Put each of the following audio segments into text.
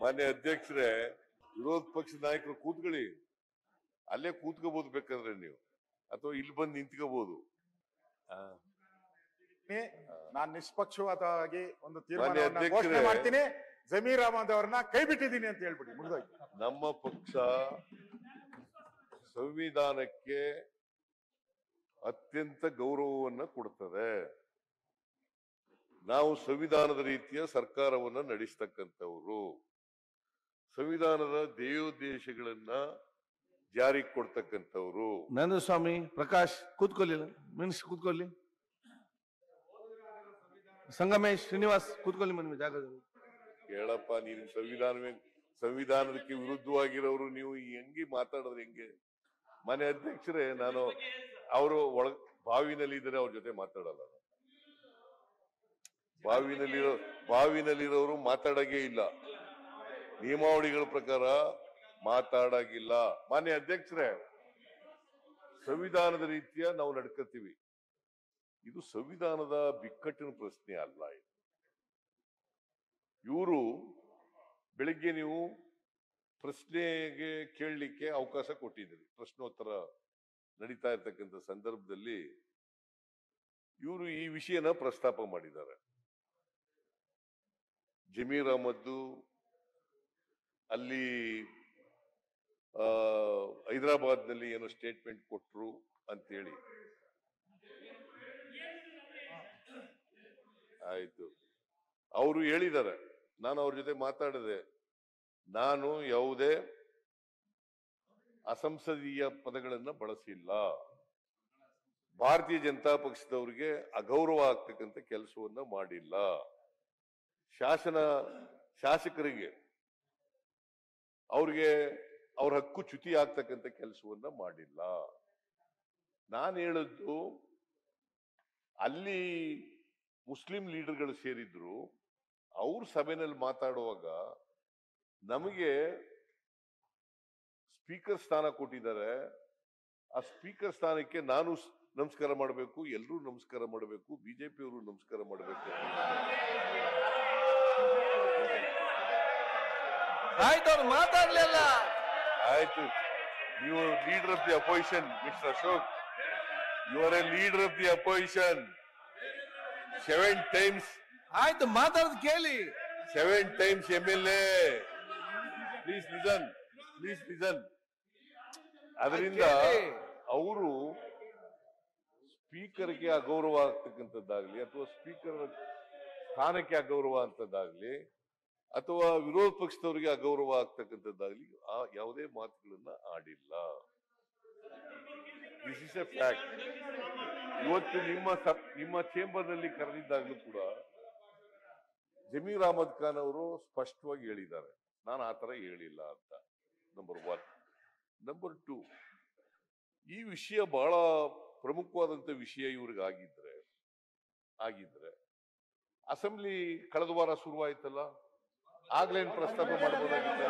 ಮಾನ್ಯ ಅಧ್ಯಕ್ಷರೇ ವಿರೋಧ ಪಕ್ಷದ ನಾಯಕರು ಕೂತ್ಕೊಳ್ಳಿ. ಅಲ್ಲೇ ಕೂತ್ಕೋಬಹುದು ಬೇಕಂದ್ರೆ ನೀವು. ಅಥವಾ ಇಲ್ಲಿ ಬಂದು ನಿಂತ್ಕೋಬಹುದು ನಾನು ನಿಷ್ಪಕ್ಷಪಾತವಾಗಿ ಒಂದು ತೀರ್ಮಾನ ಮಾಡ್ತೀನಿ. ಜಮೀರ್ ಅಹಮದ್ ಅವ್ರನ್ನ ಕೈ ಬಿಟ್ಟಿದ್ದೀನಿ ಅಂತ ಹೇಳ್ಬಿಡಿ ನಮ್ಮ ಪಕ್ಷ ಸಂವಿಧಾನಕ್ಕೆ ಅತ್ಯಂತ ಗೌರವವನ್ನ ಕೊಡ್ತದೆ. ನಾವು ಸಂವಿಧಾನದ ರೀತಿಯ ಸರ್ಕಾರವನ್ನ ನಡೆಸ್ತಕ್ಕಂಥವ್ರು. ಸಂವಿಧಾನದ ದೇವೋದ್ದೇಶಗಳನ್ನ ಜಾರಿ ಕೊಡ್ತಕ್ಕಂಥವ್ರು. ನಂದ ಸ್ವಾಮಿ ಪ್ರಕಾಶ್ ಕೂತ್ಕೊಳ್ಳಿ ಮಿನಿಸ್ ಕೂತ್ಕೊಳ್ಳಿ. ಸಂಗಮೇಶ್ ಶ್ರೀನಿವಾಸ್ ಕೂತ್ಕೊಳ್ಳಿ ಮನೆ ಜಾಗದಲ್ಲಿ. ಹೇಳಪ್ಪ ನೀನು ಸಂವಿಧಾನವೇ ಸಂವಿಧಾನಕ್ಕೆ ವಿರುದ್ಧವಾಗಿರೋರು ನೀವು ಹೆಂಗೆ ಮಾತಾಡೋದು ಹೆಂಗೆ? ಮನೆ ಅಧ್ಯಕ್ಷರೇ ನಾನು ಅವರು ಒಳ ಬಾವಿನಲ್ಲಿ ಇದ್ರೆ ಅವ್ರ ಜೊತೆ ಮಾತಾಡಲ್ಲ. ಬಾವಿನಲ್ಲಿರೋ ಬಾವಿನಲ್ಲಿರೋರು ಮಾತಾಡೋಕೆ ಇಲ್ಲ. ನಿಯಮಾವಳಿಗಳ ಪ್ರಕಾರ ಮಾತಾಡಾಗಿಲ್ಲ. ಮಾನ್ಯ ಅಧ್ಯಕ್ಷರೇ, ಸಂವಿಧಾನದ ರೀತಿಯ ನಾವು ನಡ್ಕೋತೀವಿ. ಇದು ಸಂವಿಧಾನದ ಬಿಕ್ಕಟ್ಟಿನ ಪ್ರಶ್ನೆ ಅಲ್ಲ ಇವರು ಬೆಳಿಗ್ಗೆ ನೀವು ಪ್ರಶ್ನೆಗೆ ಕೇಳಲಿಕ್ಕೆ ಅವಕಾಶ ಕೊಟ್ಟಿದ್ದೀರಿ. ಪ್ರಶ್ನೋತ್ತರ ನಡೀತಾ ಇರ್ತಕ್ಕಂಥ ಸಂದರ್ಭದಲ್ಲಿ ಇವರು ಈ ವಿಷಯನ ಪ್ರಸ್ತಾಪ ಮಾಡಿದ್ದಾರೆ. ಜಮೀರ್ ಅಹಮದ್ದು ಅಲ್ಲಿ ಆ, ಹೈದರಾಬಾದ್ನಲ್ಲಿ ಏನೋ ಸ್ಟೇಟ್ಮೆಂಟ್ ಕೊಟ್ರು ಅಂತೇಳಿ. ಆಯ್ತು. ಅವರು ಹೇಳಿದ್ದಾರೆ. ನಾನು ಅವ್ರ ಜೊತೆ ಮಾತಾಡಿದೆ. ನಾನು ಯಾವುದೇ ಅಸಂಸದೀಯ ಪದಗಳನ್ನು ಬಳಸಿಲ್ಲ. ಭಾರತೀಯ ಜನತಾ ಪಕ್ಷದವರಿಗೆ ಅಗೌರವ ಆಗ್ತಕ್ಕಂಥ ಕೆಲಸವನ್ನ ಮಾಡಿಲ್ಲ. ಶಾಸನ ಶಾಸಕರಿಗೆ ಅವ್ರಿಗೆ ಅವ್ರ ಹಕ್ಕು ಚ್ಯುತಿ ಆಗ್ತಕ್ಕಂಥ ಕೆಲಸವನ್ನ ಮಾಡಿಲ್ಲ. ನಾನು ಹೇಳದ್ದು, ಅಲ್ಲಿ ಮುಸ್ಲಿಂ ಲೀಡರ್ಗಳು ಸೇರಿದ್ರು, ಅವ್ರ ಸಭೆನಲ್ಲಿ ಮಾತಾಡುವಾಗ ನಮಗೆ ಸ್ಪೀಕರ್ ಸ್ಥಾನ ಕೊಟ್ಟಿದ್ದಾರೆ. ಆ ಸ್ಪೀಕರ್ ಸ್ಥಾನಕ್ಕೆ ನಾನು ನಮಸ್ಕಾರ ಮಾಡಬೇಕು ಎಲ್ಲರೂ ನಮಸ್ಕಾರ ಮಾಡಬೇಕು, ಬಿಜೆಪಿಯವರು ನಮಸ್ಕಾರ ಮಾಡಬೇಕು ಆಯ್ತು ಅವ್ರು ಮಾತಾಡ್ಲಿಲ್ಲ. ಆಯ್ತು. ನೀವು leader of the opposition mister Ashok you are a leader of the opposition seven times ಆಯ್ತು ಮಾತಾಡೋದು ಕೇಳಿ. Seven times M L A please listen please listen ಅದರಿಂದ. ಅವರು ಸ್ಪೀಕರ್ಗೆ ಅಗೌರವ ಆಗ್ತಕ್ಕಂಥದ್ದಾಗ್ಲಿ ಅಥವಾ ಸ್ಪೀಕರ್ ಸ್ಥಾನಕ್ಕೆ ಅಗೌರವ ಅಂತದ್ದಾಗ್ಲಿ ಅಥವಾ ವಿರೋಧ ಪಕ್ಷದವರಿಗೆ ಅಗೌರವ ಆಗ್ತಕ್ಕಂಥದ್ದಾಗ್ಲಿ ಆ ಯಾವುದೇ ಮಾತುಗಳನ್ನ ಆಡಿಲ್ಲ. ದಿಸ್ ಇಸ್ ಎ ಫ್ಯಾಕ್ಟ್ ಇವತ್ತು ನಿಮ್ಮ ನಿಮ್ಮ ಚೇಂಬರ್ನಲ್ಲಿ ಕರೆದಿದ್ದಾಗಲೂ ಕೂಡ ಜಮೀರ್ ಅಹಮದ್ ಖಾನ್ ಅವರು ಸ್ಪಷ್ಟವಾಗಿ ಹೇಳಿದ್ದಾರೆ. ನಾನು ಆ ತರ ಹೇಳಿಲ್ಲ ಅಂತ. ನಂಬರ್ ಒನ್ ನಂಬರ್ ಟೂ ಈ ವಿಷಯ ಬಹಳ ಪ್ರಮುಖವಾದಂತ ವಿಷಯ ಇವ್ರಿಗೆ ಆಗಿದ್ರೆ ಆಗಿದ್ರೆ, ಅಸೆಂಬ್ಲಿ ಕಳೆದ ವಾರ ಶುರುವಾಯ್ತಲ್ಲ? ಆಗ್ಲೇನ್ ಪ್ರಸ್ತಾಪ ಮಾಡಬಹುದಾಗಿತ್ತು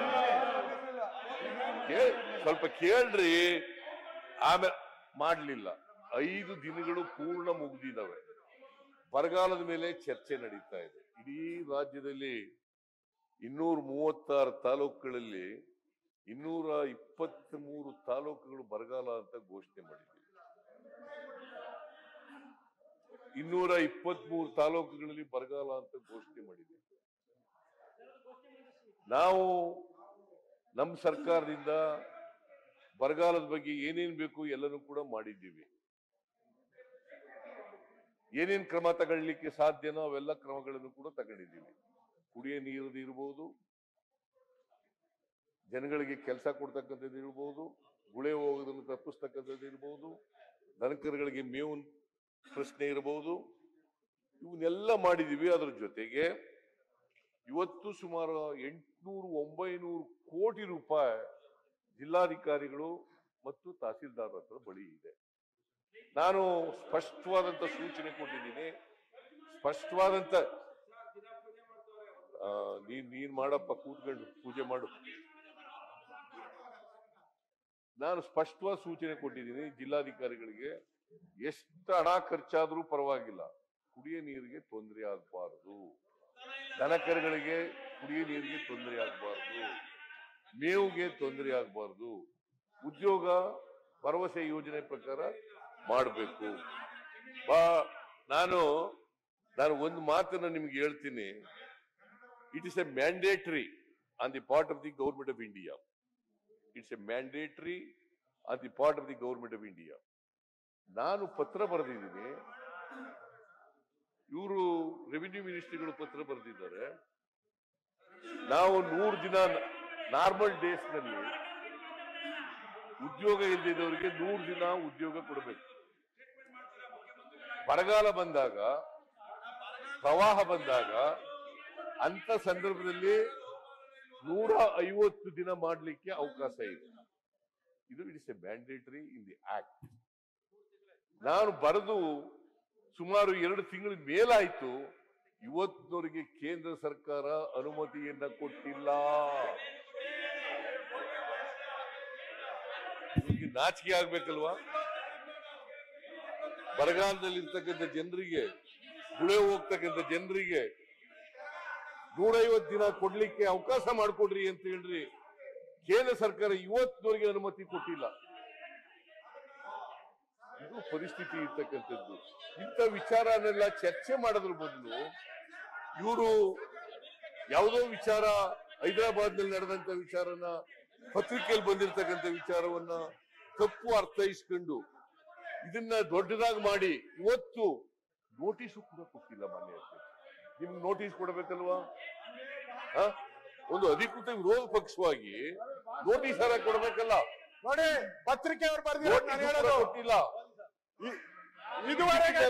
ಸ್ವಲ್ಪ ಕೇಳ್ರಿ. ಆಮೇಲೆ ಮಾಡ್ಲಿಲ್ಲ. ಐದು ದಿನಗಳು ಪೂರ್ಣ ಮುಗ್ದಿದಾವೆ ಬರಗಾಲದ ಮೇಲೆ ಚರ್ಚೆ ನಡೀತಾ ಇದೆ. ಇಡೀ ರಾಜ್ಯದಲ್ಲಿ ಇನ್ನೂರ ಮೂವತ್ತಾರು ತಾಲೂಕುಗಳಲ್ಲಿ ಇನ್ನೂರ ಇಪ್ಪತ್ತ್ ಮೂರು ತಾಲೂಕುಗಳು ಬರಗಾಲ ಅಂತ ಘೋಷಣೆ ಮಾಡಿದ್ದೀವಿ. ಇನ್ನೂರ ಇಪ್ಪತ್ತ್ ಮೂರು ತಾಲೂಕುಗಳಲ್ಲಿ ಬರಗಾಲ ಅಂತ ಘೋಷಣೆ ಮಾಡಿದ್ದೀವಿ. ನಾವು ನಮ್ಮ ಸರ್ಕಾರದಿಂದ ಬರಗಾಲದ ಬಗ್ಗೆ ಏನೇನು ಬೇಕು ಎಲ್ಲನೂ ಕೂಡ ಮಾಡಿದ್ದೀವಿ. ಏನೇನು ಕ್ರಮ ತಗೊಳ್ಳಿಕ್ಕೆ ಸಾಧ್ಯನೋ ಅವೆಲ್ಲ ಕ್ರಮಗಳನ್ನು ಕೂಡ ತಗೊಂಡಿದ್ದೀವಿ. ಕುಡಿಯ ನೀರದು ಇರ್ಬೋದು, ಜನಗಳಿಗೆ ಕೆಲಸ ಕೊಡ್ತಕ್ಕಂಥದ್ದು ಇರ್ಬೋದು, ಗುಳೆ ಹೋಗೋದನ್ನು ತಪ್ಪಿಸ್ತಕ್ಕಂಥದ್ದು ಇರ್ಬೋದು ದನಕರುಗಳಿಗೆ ಮೇವು ಪ್ರಶ್ನೆ ಇರಬಹುದು ಇವನ್ನೆಲ್ಲ ಮಾಡಿದೀವಿ ಅದ್ರ ಜೊತೆಗೆ ಇವತ್ತು ಸುಮಾರು ಎಂಟುನೂರು ಒಂಬೈನೂರು ಕೋಟಿ ರೂಪಾಯಿ ಜಿಲ್ಲಾಧಿಕಾರಿಗಳು ಮತ್ತು ತಹಸೀಲ್ದಾರ್ ಹತ್ರ ಬಳಿ ಇದೆ. ನಾನು ಸ್ಪಷ್ಟವಾದಂತ ಸೂಚನೆ ಕೊಟ್ಟಿದ್ದೀನಿ. ಸ್ಪಷ್ಟವಾದಂತ ನೀನ್ ನೀನ್ ಮಾಡಪ್ಪ, ಕೂತ್ಕೊಂಡು ಪೂಜೆ ಮಾಡು. ನಾನು ಸ್ಪಷ್ಟವಾದ ಸೂಚನೆ ಕೊಟ್ಟಿದ್ದೀನಿ, ಜಿಲ್ಲಾಧಿಕಾರಿಗಳಿಗೆ ಎಷ್ಟು ಹಣ ಖರ್ಚಾದ್ರೂ ಪರವಾಗಿಲ್ಲ. ಕುಡಿಯ ನೀರಿಗೆ ತೊಂದರೆ ಆಗಬಾರದು. ದನಕರುಗಳಿಗೆ ಕುಡಿಯ ನೀರಿಗೆ ತೊಂದರೆ ಆಗಬಾರದು. ಮೇವುಗೆ ತೊಂದರೆ ಆಗಬಾರ್ದು. ಉದ್ಯೋಗ ಭರವಸೆ ಯೋಜನೆ ಪ್ರಕಾರ ಮಾಡಬೇಕು. ಬಾ, ನಾನು ನಾನು ಒಂದು ಮಾತನ್ನು ನಿಮ್ಗೆ ಹೇಳ್ತೀನಿ. It is a mandatory on the part of the government of India it's a mandatory on the part of the government of India ನಾನು ಪತ್ರ ಬರೆದಿದ್ದೀನಿ. ಇವರು ರೆವಿನ್ಯೂ ಮಿನಿಸ್ಟ್ರಿಗಳು ಪತ್ರ ಬರೆದಿದ್ದಾರೆ. ನಾವು ನೂರು ದಿನ ನಾರ್ಮಲ್ ಡೇಸ್ನಲ್ಲಿ ಉದ್ಯೋಗ ಇಲ್ಲದಿದ್ದವರಿಗೆ ನೂರು ದಿನ ಉದ್ಯೋಗ ಕೊಡಬೇಕು. ಬರಗಾಲ ಬಂದಾಗ, ಪ್ರವಾಹ ಬಂದಾಗ ಅಂತ ಸಂದರ್ಭದಲ್ಲಿ ನೂರ ಐವತ್ತು ದಿನ ಮಾಡಲಿಕ್ಕೆ ಅವಕಾಶ ಇದೆ. ಇದು it's a mandatory in the act. ನಾನು ಬರೆದು ಸುಮಾರು ಎರಡು ತಿಂಗಳ ಮೇಲಾಯ್ತು. ಇವತ್ತಿನವರೆಗೆ ಕೇಂದ್ರ ಸರ್ಕಾರ ಅನುಮತಿಯನ್ನ ಕೊಟ್ಟಿಲ್ಲ. ನಾಚಿಕೆ ಆಗ್ಬೇಕಲ್ವಾ? ಬರಗಾಲದಲ್ಲಿ ಇರ್ತಕ್ಕಂಥ ಜನರಿಗೆ, ಗುಳೆ ಹೋಗ್ತಕ್ಕಂಥ ಜನರಿಗೆ ನೂರೈವತ್ತು ದಿನ ಕೊಡ್ಲಿಕ್ಕೆ ಅವಕಾಶ ಮಾಡಿಕೊಡ್ರಿ ಅಂತ ಹೇಳ್ರಿ. ಕೇಂದ್ರ ಸರ್ಕಾರ ಇವತ್ತಿನವರೆಗೆ ಅನುಮತಿ ಕೊಟ್ಟಿಲ್ಲ. ಇದು ಪರಿಸ್ಥಿತಿ ಇರ್ತಕ್ಕಂಥದ್ದು. ಇಂಥ ವಿಚಾರನೆಲ್ಲ ಚರ್ಚೆ ಮಾಡೋದ್ರ ಬದಲು ಇವರು ಯಾವುದೋ ವಿಚಾರ ಹೈದರಾಬಾದ್ನಲ್ಲಿ ನಡೆದಂತ ವಿಚಾರನ ಪತ್ರಿಕೆಯಲ್ಲಿ ಬಂದಿರತಕ್ಕಂಥ ವಿಚಾರವನ್ನ ತಪ್ಪು ಅರ್ಥೈಸ್ಕೊಂಡು ಇದನ್ನ ದೊಡ್ಡದಾಗಿ ಮಾಡಿ ಇವತ್ತು ನೋಟಿಸು ಕೂಡ ಕೊಟ್ಟಿಲ್ಲ ಮಾನ್ಯ. ನಿಮ್ಗೆ ನೋಟಿಸ್ ಕೊಡಬೇಕಲ್ವಾ? ಒಂದು ಅಧಿಕೃತ ವಿರೋಧ ಪಕ್ಷವಾಗಿ ನೋಟಿಸ್ ಕೊಡಬೇಕಲ್ಲ? ನೋಡಿ ಪತ್ರಿಕೆ ಅವ್ರು ಬರ್ದಿರೋದು ಇದುವರೆಗೆ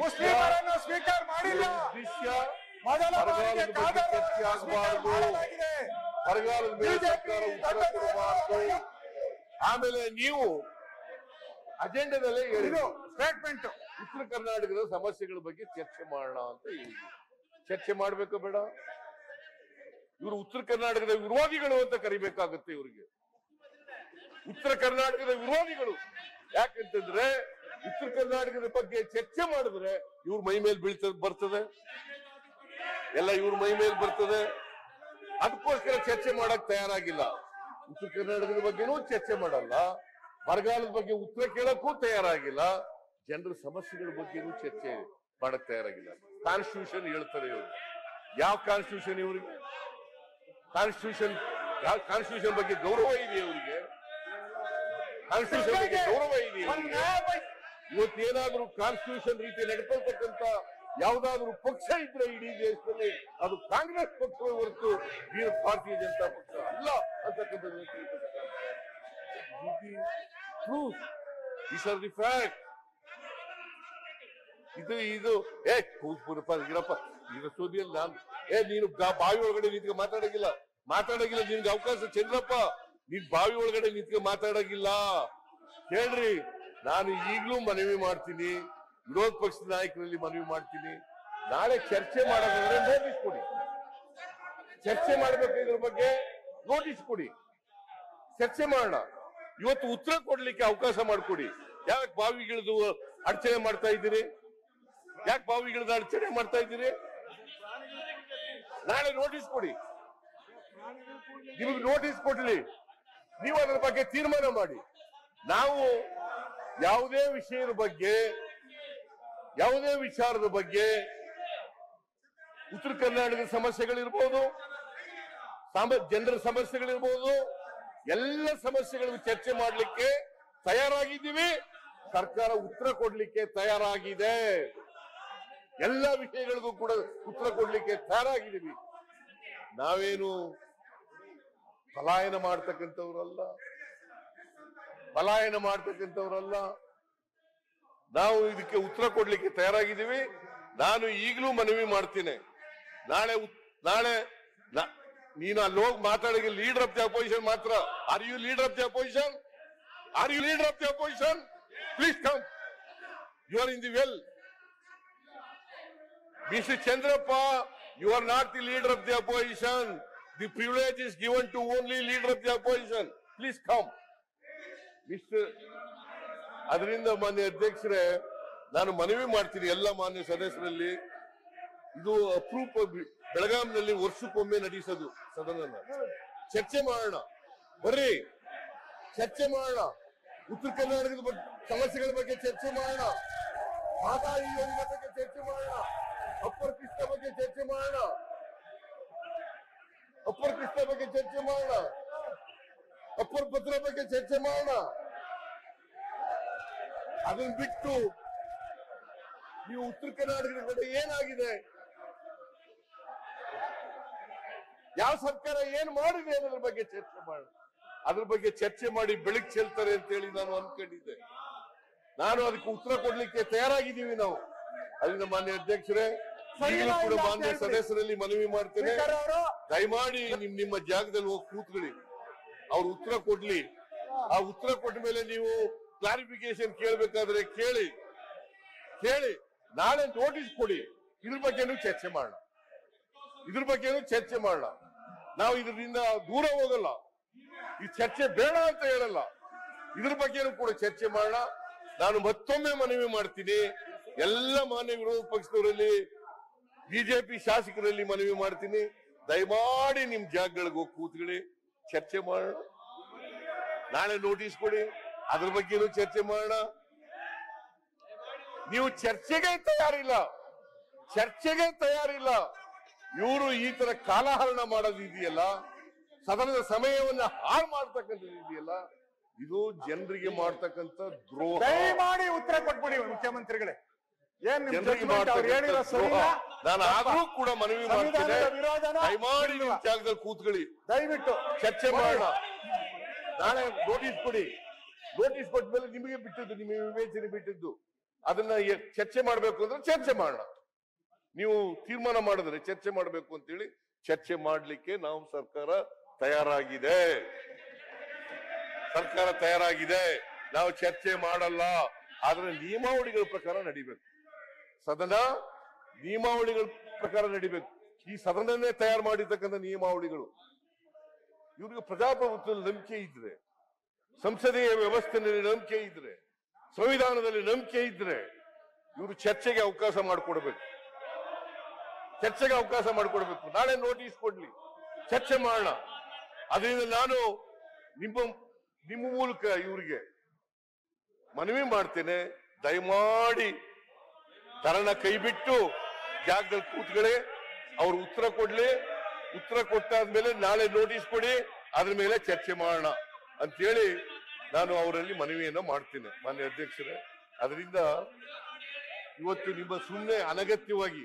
ಮುಸ್ಲಿಮರನ್ನು ಸ್ವೀಕಾರ ಮಾಡಿಲ್ಲ. ಮೊದಲ ಬಾರಿಗೆ ಬರಗಾಲದ ಮೇಲೆ ಆಮೇಲೆ ನೀವು ಅಜೆಂಡಾದಲ್ಲೇ ಹೇಳಿದ್ರು ಸ್ಟೇಟ್ಮೆಂಟ್ ಉತ್ತರ ಕರ್ನಾಟಕದ ಸಮಸ್ಯೆಗಳ ಬಗ್ಗೆ ಚರ್ಚೆ ಮಾಡೋಣ ಅಂತ ಚರ್ಚೆ ಮಾಡ್ಬೇಕು ಬೇಡ. ಇವರು ಉತ್ತರ ಕರ್ನಾಟಕದ ವಿರೋಧಿಗಳು ಅಂತ ಕರಿಬೇಕಾಗುತ್ತೆ ಇವರಿಗೆ. ಉತ್ತರ ಕರ್ನಾಟಕದ ವಿರೋಧಿಗಳು. ಯಾಕಂತಂದ್ರೆ ಉತ್ತರ ಕರ್ನಾಟಕದ ಬಗ್ಗೆ ಚರ್ಚೆ ಮಾಡಿದ್ರೆ ಇವ್ರ ಮೈ ಮೇಲೆ ಬೀಳ್ತದೆ ಬರ್ತದೆ. ಎಲ್ಲ ಇವ್ರ ಮೈ ಮೇಲೆ ಬರ್ತದೆ. ಅದಕ್ಕೋಸ್ಕರ ಚರ್ಚೆ ಮಾಡಕ್ ತಯಾರಾಗಿಲ್ಲ. ಉತ್ತರ ಕರ್ನಾಟಕದ ಬಗ್ಗೆನೂ ಚರ್ಚೆ ಮಾಡಲ್ಲ. ಬರಗಾಲದ ಬಗ್ಗೆ ಉತ್ತರ ಕೇಳಕ್ಕೂ ತಯಾರಾಗಿಲ್ಲ. ಜನರ ಸಮಸ್ಯೆಗಳ ಬಗ್ಗೆನೂ ಚರ್ಚೆ ಮಾಡಕ್ ತಯಾರಾಗಿಲ್ಲ. ಕಾನ್ಸ್ಟಿಟ್ಯೂಷನ್ ಹೇಳ್ತಾರೆ ಇವರು. ಯಾವ ಕಾನ್ಸ್ಟಿಟ್ಯೂಷನ್ ಇವರಿಗೆ? ಕಾನ್ಸ್ಟಿಟ್ಯೂಷನ್ ಕಾನ್ಸ್ಟಿಟ್ಯೂಷನ್ ಬಗ್ಗೆ ಗೌರವ ಇದೆ ಇವರಿಗೆ? ಕಾನ್ಸ್ಟಿಟ್ಯೂಷನ್ ಗೌರವ ಇವತ್ತೇನಾದ್ರೂ ಕಾನ್ಸ್ಟಿಟ್ಯೂಷನ್ ರೀತಿ ನಡ್ಕೊಳ್ತಕ್ಕಂತ ಯಾವ್ದಾದ್ರು ಪಕ್ಷ ಇದ್ರೆ ಇಡೀ ದೇಶದಲ್ಲಿ ಅದು ಕಾಂಗ್ರೆಸ್ ಪಕ್ಷವೇ ಹೊರತು ಭಾರತೀಯ ಜನತಾ ಪಕ್ಷ ಅಲ್ಲ ಅಂತಕ್ಕಂಥದ್ದು ಫ್ಯಾಕ್ಟ್ ಇದು ಇದು ಏ ಕೂತ್ಪುರಪ್ಪ ಇರಪ್ಪ. ಈಗ ಸುದ್ದಿಯಲ್ಲಿ? ನಾನು ಏ ನೀನು ಬಾಯಿ ಬಾವಿ ಒಳಗಡೆ ನಿಂತ್ಕೊಂಡು ಮಾತಾಡಂಗಿಲ್ಲ. ಮಾತಾಡಂಗಿಲ್ಲ ನಿನ್ಗೆ ಅವಕಾಶ ಚಂದ್ರಪ್ಪ ನೀನ್ ಬಾವಿ ಒಳಗಡೆ ನಿಂತ್ಕೊಂಡು ಮಾತಾಡಂಗಿಲ್ಲ. ಹೇಳ್ರಿ, ನಾನು ಈಗ್ಲೂ ಮನವಿ ಮಾಡ್ತೀನಿ, ವಿರೋಧ ಪಕ್ಷದ ನಾಯಕರಲ್ಲಿ ಮನವಿ ಮಾಡ್ತೀನಿ. ನಾಳೆ ಚರ್ಚೆ ಮಾಡೋದಾದ್ರೆ ನೋಟಿಸ್ ಕೊಡಿ. ಚರ್ಚೆ ಮಾಡ್ಬೇಕು ಇದ್ರ ಬಗ್ಗೆ ನೋಟಿಸ್ ಕೊಡಿ. ಚರ್ಚೆ ಮಾಡೋಣ. ಇವತ್ತು ಉತ್ತರ ಕೊಡ್ಲಿಕ್ಕೆ ಅವಕಾಶ ಮಾಡಿಕೊಡಿ. ಯಾಕೆ ಬಾವಿಗಿಳಿದು ಅಡಚಣೆ ಮಾಡ್ತಾ ಇದ್ದೀರಿ? ಯಾಕೆ ಬಾವಿಗಿಳಿದು ಅಡಚಣೆ ಮಾಡ್ತಾ ಇದ್ದೀರಿ? ನಾಳೆ ನೋಟಿಸ್ ಕೊಡಿ. ನಿಮಗೆ ನೋಟಿಸ್ ಕೊಡ್ಲಿ. ನೀವು ಅದರ ಬಗ್ಗೆ ತೀರ್ಮಾನ ಮಾಡಿ. ನಾವು ಯಾವುದೇ ವಿಷಯದ ಬಗ್ಗೆ, ಯಾವುದೇ ವಿಚಾರದ ಬಗ್ಗೆ ಉತ್ತರ ಕರ್ನಾಟಕದ ಸಮಸ್ಯೆಗಳಿರ್ಬೋದು, ಸಾಮ, ಜನರ ಸಮಸ್ಯೆಗಳಿರ್ಬೋದು, ಎಲ್ಲ ಸಮಸ್ಯೆಗಳಿಗೂ ಚರ್ಚೆ ಮಾಡಲಿಕ್ಕೆ ತಯಾರಾಗಿದ್ದೀವಿ. ಸರ್ಕಾರ ಉತ್ತರ ಕೊಡ್ಲಿಕ್ಕೆ ತಯಾರಾಗಿದೆ. ಎಲ್ಲ ವಿಷಯಗಳಿಗೂ ಕೂಡ ಉತ್ತರ ಕೊಡ್ಲಿಕ್ಕೆ ತಯಾರಾಗಿದ್ದೀವಿ. ನಾವೇನು ಪಲಾಯನ ಮಾಡ್ತಕ್ಕಂಥವ್ರಲ್ಲ. ಪಲಾಯನ ಮಾಡ್ತಕ್ಕಂಥವ್ರಲ್ಲ. ನಾವು ಇದಕ್ಕೆ ಉತ್ತರ ಕೊಡ್ಲಿಕ್ಕೆ ತಯಾರಾಗಿದ್ದೀವಿ. ನಾನು ಈಗಲೂ ಮನವಿ ಮಾಡ್ತೀನಿ. ನಾಳೆ ನಾಳೆ ನೀನು ಅಲ್ಲಿ ಹೋಗಿ ಮಾತಾಡಿಗೆ ಲೀಡರ್ ಆಫ್ ದಿ ಅಪೋಸಿಷನ್ ಮಾತ್ರ. Are you leader of the opposition are you leader of the opposition please come you are in the well B C Chandrappa you are not the leader of the opposition. The privilege is given to only leader of the opposition. Please come. Mr. ಅದರಿಂದ ಮಾನ್ಯ ಅಧ್ಯಕ್ಷರೇ, ನಾನು ಮನವಿ ಮಾಡ್ತೀನಿ ಎಲ್ಲ ಮಾನ್ಯ ಸದಸ್ಯರಲ್ಲಿ ಇದು ಅಪರೂಪ ಬೆಳಗಾಂನಲ್ಲಿ ವರ್ಷಕ್ಕೊಮ್ಮೆ ನಡೆಸೋದು ಸದನ ಚರ್ಚೆ ಮಾಡೋಣ ಬರ್ರಿ ಚರ್ಚೆ ಮಾಡೋಣ ಉತ್ತರ ಕರ್ನಾಟಕದ ಬಗ್ಗೆ ಸಮಸ್ಯೆಗಳ ಬಗ್ಗೆ ಚರ್ಚೆ ಮಾಡೋಣ ಮಾತಾಡಿ ಚರ್ಚೆ ಮಾಡೋಣ ಅಪ್ಪರ್ ಕೃಷ್ಣ ಬಗ್ಗೆ ಚರ್ಚೆ ಮಾಡೋಣ ಕೃಷ್ಣ ಬಗ್ಗೆ ಚರ್ಚೆ ಮಾಡೋಣ. ಅಪ್ಪರ್ ಪತ್ರ ಬಗ್ಗೆ ಚರ್ಚೆ ಮಾಡೋಣ. ಅದನ್ನ ಬಿಟ್ಟು ನೀವು ಉತ್ತರ ಕರ್ನಾಟಕದ ಕಡೆ ಏನಾಗಿದೆ? ಯಾವ ಸರ್ಕಾರ ಏನ್ ಮಾಡಿದೆ ಅನ್ನೋದ್ರ ಬಗ್ಗೆ ಚರ್ಚೆ ಮಾಡೋಣ. ಅದ್ರ ಬಗ್ಗೆ ಚರ್ಚೆ ಮಾಡಿ ಬೆಳಿಗ್ಗೆ ಚೆಲ್ತಾರೆ ಅಂತ ಹೇಳಿ ನಾನು ಅನ್ಕೊಂಡಿದ್ದೆ ನಾನು ಅದಕ್ಕೆ ಉತ್ತರ ಕೊಡ್ಲಿಕ್ಕೆ ತಯಾರಾಗಿದ್ದೀವಿ ನಾವು. ಅಲ್ಲಿಂದ ಮಾನ್ಯ ಅಧ್ಯಕ್ಷರೇ ಮಾನ್ಯ ಸದಸ್ಯರಲ್ಲಿ ಮನವಿ ಮಾಡ್ತೇನೆ. ದಯಮಾಡಿ ನಿಮ್ ನಿಮ್ಮ ಜಾಗದಲ್ಲಿ ಹೋಗಿ ಕೂತ್ಕೊಳ್ಳಿ. ಅವ್ರು ಉತ್ತರ ಕೊಡ್ಲಿ. ಆ ಉತ್ತರ ಕೊಟ್ಟ ಮೇಲೆ ನೀವು ಕ್ಲಾರಿಫಿಕೇಶನ್ ಕೇಳಬೇಕಾದ್ರೆ ಕೇಳಿ. ಕೇಳಿ. ನಾಳೆ ನೋಟಿಸ್ ಕೊಡಿ. ಇದ್ರ ಬಗ್ಗೆನೂ ಚರ್ಚೆ ಮಾಡೋಣ ಇದ್ರ ಬಗ್ಗೆನೂ ಚರ್ಚೆ ಮಾಡೋಣ ನಾವು ಇದರಿಂದ ದೂರ ಹೋಗಲ್ಲ. ಈ ಚರ್ಚೆ ಬೇಡ ಅಂತ ಹೇಳಲ್ಲ. ಇದ್ರ ಬಗ್ಗೆನೂ ಕೂಡ ಚರ್ಚೆ ಮಾಡೋಣ ನಾನು ಮತ್ತೊಮ್ಮೆ ಮನವಿ ಮಾಡ್ತೀನಿ. ಎಲ್ಲ ಮಾನ್ಯ ವಿರೋಧ ಪಕ್ಷದವರಲ್ಲಿ ಬಿಜೆಪಿ ಶಾಸಕರಲ್ಲಿ ಮನವಿ ಮಾಡ್ತೀನಿ. ದಯಮಾಡಿ ನಿಮ್ ಜಾಗಗಳಿಗೆ ಹೋಗಿ ಕೂತ್ಕೊಳ್ಳಿ. ಚರ್ಚೆ ಮಾಡೋಣ. ನಾಳೆ ನೋಟಿಸ್ ಕೊಡಿ. ಅದ್ರ ಬಗ್ಗೆನೂ ಚರ್ಚೆ ಮಾಡೋಣ. ನೀವು ಚರ್ಚೆಗೆ ತಯಾರಿಲ್ಲ. ಚರ್ಚೆಗೆ ತಯಾರಿಲ್ಲ. ಇವರು ಈ ತರ ಕಾಲಹರಣ ಮಾಡೋದು ಇದೆಯಲ್ಲ ಸದನದ ಸಮಯವನ್ನ ಹಾಳು ಮಾಡ್ತಕ್ಕಂಥದ್ದು ಇದೆಯಲ್ಲ ಇದು ಜನರಿಗೆ ಮಾಡ್ತಕ್ಕಂಥ ದ್ರೋಹ. ದಯಮಾಡಿ ಉತ್ತರ ಕೊಟ್ಬಿಡಿ ಮುಖ್ಯಮಂತ್ರಿಗಳೇ. ಏನ್ ನಿಮ್ ಜನರಿಗೆ ಮಾಡ್ತಾರೆ ಹೇಳಿರೋ ನಾನು ಆದ್ರೂ ಕೂಡ ಮನವಿ ಮಾಡ್ತೇನೆ. ದಯಮಾಡಿ ನಿಮ್ ಜಾಗದಲ್ಲಿ ಕೂತ್ಕೊಳ್ಳಿ. ದಯವಿಟ್ಟು ಚರ್ಚೆ ಮಾಡೋಣ. ನಾಳೆ ನೋಟಿಸ್ ಕೊಡಿ. ನೋಟಿಸ್ ಕೊಟ್ಟ ಮೇಲೆ ನಿಮಗೆ ಬಿಟ್ಟಿದ್ದು ನಿಮಗೆ ವಿವೇಚನೆ ಬಿಟ್ಟಿದ್ದು. ಅದನ್ನ ಚರ್ಚೆ ಮಾಡ್ಬೇಕು ಅಂದ್ರೆ ಚರ್ಚೆ ಮಾಡೋಣ. ನೀವು ತೀರ್ಮಾನ ಮಾಡಿದ್ರೆ ಚರ್ಚೆ ಮಾಡ್ಬೇಕು ಅಂತೇಳಿ ಚರ್ಚೆ ಮಾಡ್ಲಿಕ್ಕೆ ನಾವು ಸರ್ಕಾರ ತಯಾರಾಗಿದೆ. ಸರ್ಕಾರ ತಯಾರಾಗಿದೆ. ನಾವು ಚರ್ಚೆ ಮಾಡಲ್ಲ. ಆದ್ರೆ ನಿಯಮಾವಳಿಗಳ ಪ್ರಕಾರ ನಡಿಬೇಕು. ಸದನ ನಿಯಮಾವಳಿಗಳ ಪ್ರಕಾರ ನಡಿಬೇಕು. ಈ ಸದನನ್ನೇ ತಯಾರು ಮಾಡಿರ್ತಕ್ಕಂಥ ನಿಯಮಾವಳಿಗಳು. ಇವ್ರಿಗೆ ಪ್ರಜಾಪ್ರಭುತ್ವದಲ್ಲಿ ನಂಬಿಕೆ ಇದ್ರೆ, ಸಂಸದೀಯ ವ್ಯವಸ್ಥೆಯಲ್ಲಿ ನಂಬಿಕೆ ಇದ್ರೆ, ಸಂವಿಧಾನದಲ್ಲಿ ನಂಬಿಕೆ ಇದ್ರೆ ಇವರು ಚರ್ಚೆಗೆ ಅವಕಾಶ ಮಾಡಿಕೊಡ್ಬೇಕು. ಚರ್ಚೆಗೆ ಅವಕಾಶ ಮಾಡಿಕೊಡ್ಬೇಕು. ನಾಳೆ ನೋಟಿಸ್ ಕೊಡ್ಲಿ. ಚರ್ಚೆ ಮಾಡೋಣ. ಅದರಿಂದ ನಾನು ನಿಮ್ಮ ನಿಮ್ಮ ಮೂಲಕ ಇವರಿಗೆ ಮನವಿ ಮಾಡ್ತೇನೆ. ದಯಮಾಡಿ ತರಣ ಕೈ ಬಿಟ್ಟು ಜಾಗದಲ್ಲಿ ಕೂತ್ಕೊಳ್ಳಿ. ಅವ್ರು ಉತ್ತರ ಕೊಡ್ಲಿ. ಉತ್ತರ ಕೊಟ್ಟಾದ್ಮೇಲೆ ನಾಳೆ ನೋಟಿಸ್ ಕೊಡಿ. ಅದ್ರ ಮೇಲೆ ಚರ್ಚೆ ಮಾಡೋಣ. ಅಂತೇಳಿ ನಾನು ಅವರಲ್ಲಿ ಮನವಿಯನ್ನ ಮಾಡ್ತೇನೆ ಮಾನ್ಯ ಅಧ್ಯಕ್ಷರೇ. ಅದರಿಂದ ಇವತ್ತು ನಿಮ್ಮ ಸುಮ್ಮನೆ ಅನಗತ್ಯವಾಗಿ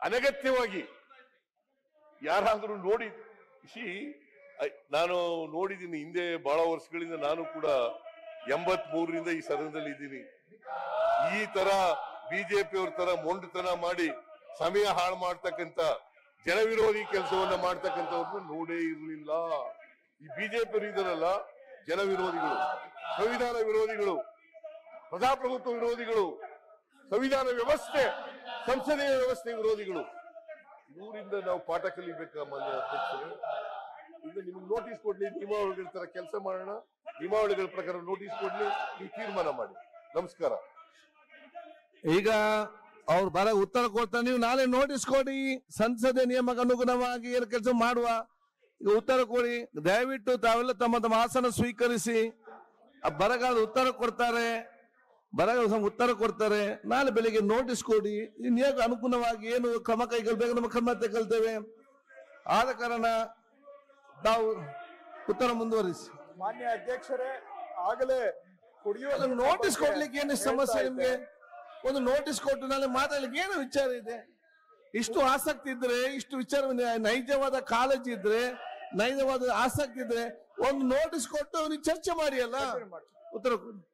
ಅನಗತ್ಯವಾಗಿ ಯಾರಾದರೂ ನೋಡಿ, ಸಿ ನಾನು ನೋಡಿದ್ದೀನಿ ಹಿಂದೆ ಬಹಳ ವರ್ಷಗಳಿಂದ ನಾನು ಕೂಡ ಎಂಬತ್ ಮೂರರಿಂದ ಈ ಸದನದಲ್ಲಿ ಇದ್ದೀನಿ. ಈ ತರ ಬಿಜೆಪಿ ಅವ್ರ ತರ ಮೊಂಡುತನ ಮಾಡಿ ಸಮಯ ಹಾಳು ಮಾಡ್ತಕ್ಕಂತ ಜನವಿರೋಧಿ ಕೆಲಸವನ್ನ ಮಾಡ್ತಕ್ಕಂಥವ್ರನ್ನ ನೋಡೇ ಇರಲಿಲ್ಲ. ಈ ಬಿಜೆಪಿ ಇದರಲ್ಲ ಜನ ವಿರೋಧಿಗಳು ಸಂವಿಧಾನ ವಿರೋಧಿಗಳು, ಪ್ರಜಾಪ್ರಭುತ್ವ ವಿರೋಧಿಗಳು, ಸಂವಿಧಾನ ವ್ಯವಸ್ಥೆ, ಸಂಸದೀಯ ವ್ಯವಸ್ಥೆ ವಿರೋಧಿಗಳು. ಇವರಿಂದ ನಾವು ಪಾಠ ಕಲಿಬೇಕಾ ಮಾನ್ಯ ಅಧ್ಯಕ್ಷರು? ನಿಮ್ಗೆ ನೋಟಿಸ್ ಕೊಡ್ಲಿ, ನಿಯಮಾವಳಿಗಳ ತರ ಕೆಲಸ ಮಾಡೋಣ. ನಿಯಮಾವಳಿಗಳ ಪ್ರಕಾರ ನೋಟಿಸ್ ಕೊಡ್ಲಿ, ನೀವು ತೀರ್ಮಾನ ಮಾಡಿ. ನಮಸ್ಕಾರ. ಈಗ ಅವ್ರು ಬರ ಉತ್ತರ ಕೊಡ್ತಾರೆ. ನೀವು ನಾಳೆ ನೋಟಿಸ್ ಕೊಡಿ. ಸಂಸದೀಯ ನಿಯಮಕ್ಕೆ ಅನುಗುಣವಾಗಿ ಏನು ಕೆಲಸ ಮಾಡುವ? ಈಗ ಉತ್ತರ ಕೊಡಿ. ದಯವಿಟ್ಟು ತಾವೆಲ್ಲ ತಮ್ಮ ತಮ್ಮ ಆಸನ ಸ್ವೀಕರಿಸಿ. ಬರಗಾಲ ಉತ್ತರ ಕೊಡ್ತಾರೆ. ಬರಗಾಲ ಉತ್ತರ ಕೊಡ್ತಾರೆ. ನಾಳೆ ಬೆಳಿಗ್ಗೆ ನೋಟಿಸ್ ಕೊಡಿ. ಇನ್ಯಾಗ ಅನುಗುಣವಾಗಿ ಏನು ಕ್ರಮ ಕೈಗೊಳ್ಬೇಕು? ನಮ್ಮ ಕ್ರಮ ತಗೊಳ್ತೇವೆ ಆದ ಕಾರಣ ತಾವು ಉತ್ತರ ಮುಂದುವರಿಸಿ. ಮಾನ್ಯ ಅಧ್ಯಕ್ಷರೇ ಆಗಲೇ ಕುಡಿಯುವ ನೋಟಿಸ್ ಕೊಡ್ಲಿಕ್ಕೆ ಏನು ಸಮಸ್ಯೆ ನಿಮ್ಗೆ? ಒಂದು ನೋಟಿಸ್ ಕೊಟ್ಟು ನಾನು ಮಾತಾಡ್ಲಿಕ್ಕೆ ಏನು ವಿಚಾರ ಇದೆ. ಇಷ್ಟು ಆಸಕ್ತಿ ಇದ್ರೆ ಇಷ್ಟು ವಿಚಾರ ನೈಜವಾದ ಕಾಳಜಿ ಇದ್ರೆ ನೈಜವಾದ ಆಸಕ್ತಿ ಇದ್ರೆ ಒಂದು ನೋಟಿಸ್ ಕೊಟ್ಟು ಅವನಿಗೆ ಚರ್ಚೆ ಮಾಡಿ ಅಲ್ಲ? ಉತ್ತರ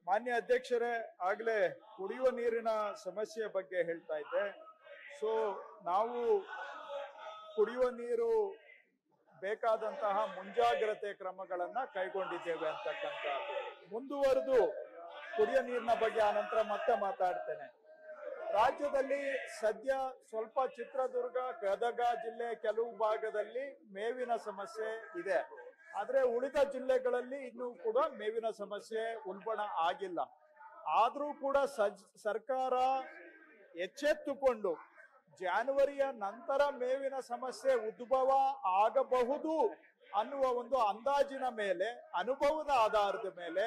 ಮಾನ್ಯ ಅಧ್ಯಕ್ಷರೇ ಆಗ್ಲೇ ಕುಡಿಯುವ ನೀರಿನ ಸಮಸ್ಯೆ ಬಗ್ಗೆ ಹೇಳ್ತಾ ಇದ್ದೆ. ಸೊ ನಾವು ಕುಡಿಯುವ ನೀರು ಬೇಕಾದಂತಹ ಮುಂಜಾಗ್ರತೆ ಕ್ರಮಗಳನ್ನ ಕೈಗೊಂಡಿದ್ದೇವೆ ಅಂತಕ್ಕಂಥ ಮುಂದುವರೆದು ಕುಡಿಯುವ ನೀರಿನ ಬಗ್ಗೆ ಆನಂತರ ಮತ್ತೆ ಮಾತಾಡ್ತೇನೆ. ರಾಜ್ಯದಲ್ಲಿ ಸದ್ಯ ಸ್ವಲ್ಪ ಚಿತ್ರದುರ್ಗ, ಗದಗ ಜಿಲ್ಲೆ ಕೆಲವು ಭಾಗದಲ್ಲಿ ಮೇವಿನ ಸಮಸ್ಯೆ ಇದೆ. ಆದ್ರೆ ಉಳಿದ ಜಿಲ್ಲೆಗಳಲ್ಲಿ ಇನ್ನೂ ಕೂಡ ಮೇವಿನ ಸಮಸ್ಯೆ ಉಲ್ಬಣ ಆಗಿಲ್ಲ. ಆದ್ರೂ ಕೂಡ ಸಜ್, ಸರ್ಕಾರ ಎಚ್ಚೆತ್ತುಕೊಂಡು ಜಾನ್ವರಿಯ ನಂತರ ಮೇವಿನ ಸಮಸ್ಯೆ ಉದ್ಭವ ಆಗಬಹುದು ಅನ್ನುವ ಒಂದು ಅಂದಾಜಿನ ಮೇಲೆ, ಅನುಭವದ ಆಧಾರದ ಮೇಲೆ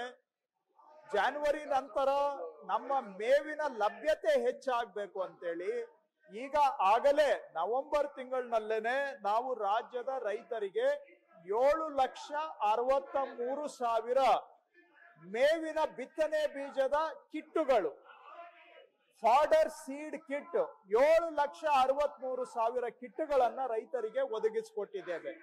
ಜಾನ್ವರಿ ನಂತರ ನಮ್ಮ ಮೇವಿನ ಲಭ್ಯತೆ ಹೆಚ್ಚಾಗಬೇಕು ಅಂತೇಳಿ ಈಗ ಆಗಲೇ ನವೆಂಬರ್ ತಿಂಗಳಿನಲ್ಲೇನೆ ನಾವು ರಾಜ್ಯದ ರೈತರಿಗೆ ಏಳು ಲಕ್ಷ ಅರವತ್ತ ಮೂರು ಸಾವಿರ ಮೇವಿನ ಬಿತ್ತನೆ ಬೀಜದ ಕಿಟ್ಟುಗಳು. ಫಾಡರ್ ಸೀಡ್ ಕಿಟ್ ಏಳು ಲಕ್ಷ ಅರವತ್ಮೂರು ಸಾವಿರ ಕಿಟ್ಟುಗಳನ್ನು ರೈತರಿಗೆ ಒದಗಿಸಿಕೊಟ್ಟಿದ್ದೇವೆ.